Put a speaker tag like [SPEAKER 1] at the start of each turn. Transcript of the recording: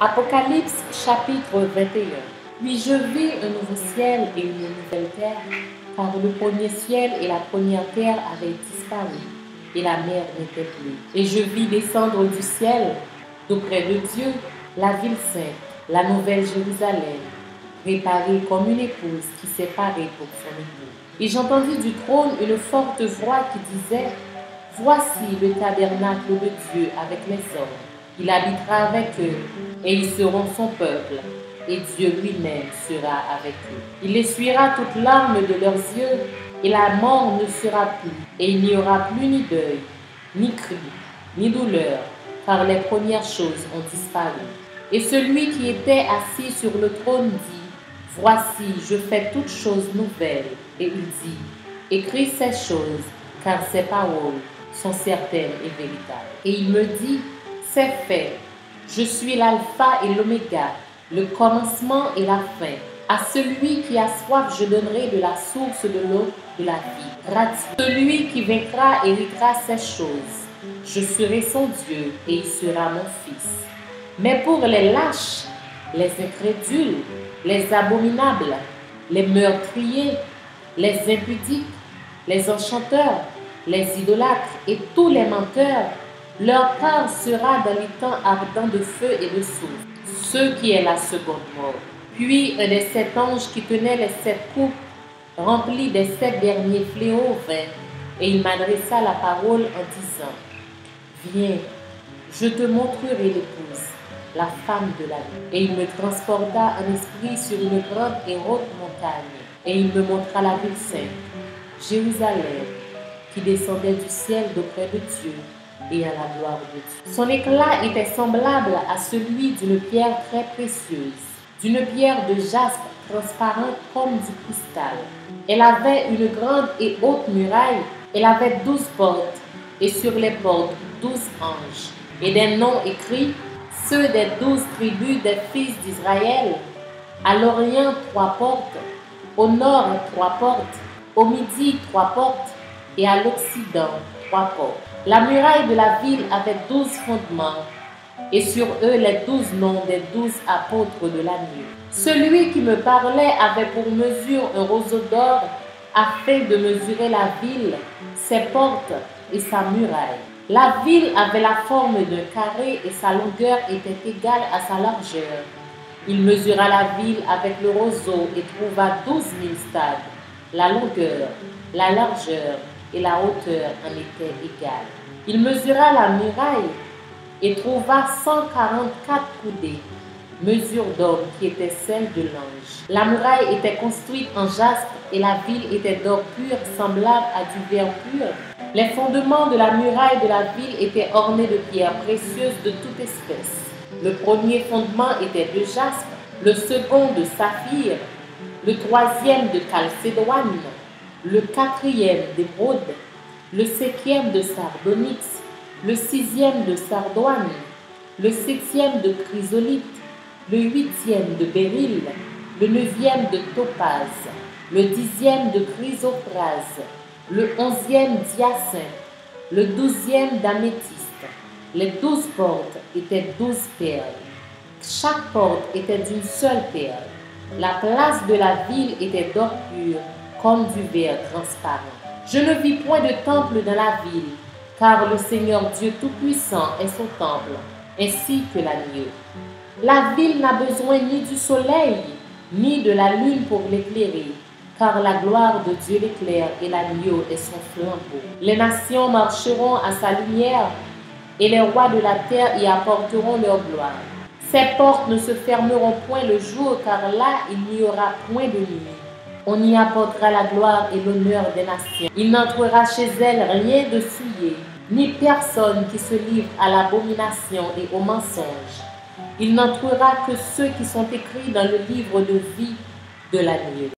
[SPEAKER 1] Apocalypse chapitre 21 Puis je vis un nouveau ciel et une nouvelle terre, car le premier ciel et la première terre avaient disparu, et la mer n'était plus. Et je vis descendre du ciel, d'auprès de Dieu, la ville sainte, la nouvelle Jérusalem, préparée comme une épouse qui s'est parée pour son époux. Et j'entendis du trône une forte voix qui disait, Voici le tabernacle de Dieu avec les hommes. Il habitera avec eux, et ils seront son peuple, et Dieu lui-même sera avec eux. Il essuiera toutes larmes de leurs yeux, et la mort ne sera plus, et il n'y aura plus ni deuil, ni cri, ni douleur, car les premières choses ont disparu. Et celui qui était assis sur le trône dit, Voici, je fais toutes choses nouvelles. Et il dit, Écris ces choses, car ces paroles sont certaines et véritables. Et il me dit, c'est fait. Je suis l'alpha et l'oméga, le commencement et la fin. À celui qui a soif, je donnerai de la source de l'eau de la vie. Celui qui vaincra héritera ces choses. Je serai son Dieu et il sera mon fils. Mais pour les lâches, les incrédules, les abominables, les meurtriers, les impudiques, les enchanteurs, les idolâtres et tous les menteurs, leur part sera dans les temps ardents de feu et de souffle, ce qui est la seconde mort. Puis un des sept anges qui tenait les sept coupes remplis des sept derniers fléaux vint, et il m'adressa la parole en disant, Viens, je te montrerai l'épouse, la femme de la vie. Et il me transporta en esprit sur une grande et haute montagne, et il me montra la ville sainte, Jérusalem, qui descendait du ciel d'auprès de Dieu et à la gloire de Dieu. Son éclat était semblable à celui d'une pierre très précieuse, d'une pierre de jaspe transparente comme du cristal. Elle avait une grande et haute muraille, elle avait douze portes, et sur les portes douze anges, et des noms écrits, ceux des douze tribus des fils d'Israël. À l'Orient, trois portes, au nord, trois portes, au midi, trois portes, et à l'Occident, trois portes. La muraille de la ville avait douze fondements, et sur eux les douze noms des douze apôtres de l'agneau. Celui qui me parlait avait pour mesure un roseau d'or afin de mesurer la ville, ses portes et sa muraille. La ville avait la forme d'un carré et sa longueur était égale à sa largeur. Il mesura la ville avec le roseau et trouva douze mille stades. La longueur, la largeur et la hauteur en étaient égales. Il mesura la muraille et trouva 144 coudées, mesure d'or qui était celle de l'ange. La muraille était construite en jaspe et la ville était d'or pur, semblable à du verre pur. Les fondements de la muraille de la ville étaient ornés de pierres précieuses de toute espèce. Le premier fondement était de jaspe, le second de saphir, le troisième de calcédoine, le quatrième d'émeraude, le cinquième de sardonyx, le sixième de sardoine, le septième de chrysolite, le huitième de béryl, le neuvième de topaze, le dixième de chrysoprase, le onzième d'hyacinthe, le douzième d'améthyste. Les douze portes étaient douze perles. Chaque porte était d'une seule perle. La place de la ville était d'or pur, comme du verre transparent. Je ne vis point de temple dans la ville, car le Seigneur Dieu Tout-Puissant est son temple, ainsi que l'agneau. La ville n'a besoin ni du soleil, ni de la lune pour l'éclairer, car la gloire de Dieu l'éclaire et l'agneau est son flambeau. Les nations marcheront à sa lumière, et les rois de la terre y apporteront leur gloire. Ses portes ne se fermeront point le jour, car là il n'y aura point de nuit. On y apportera la gloire et l'honneur des nations. Il n'entrera chez elle rien de souillé, ni personne qui se livre à l'abomination et au mensonge. Il n'entrera que ceux qui sont écrits dans le livre de vie de l'agneau.